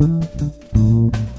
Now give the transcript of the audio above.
Música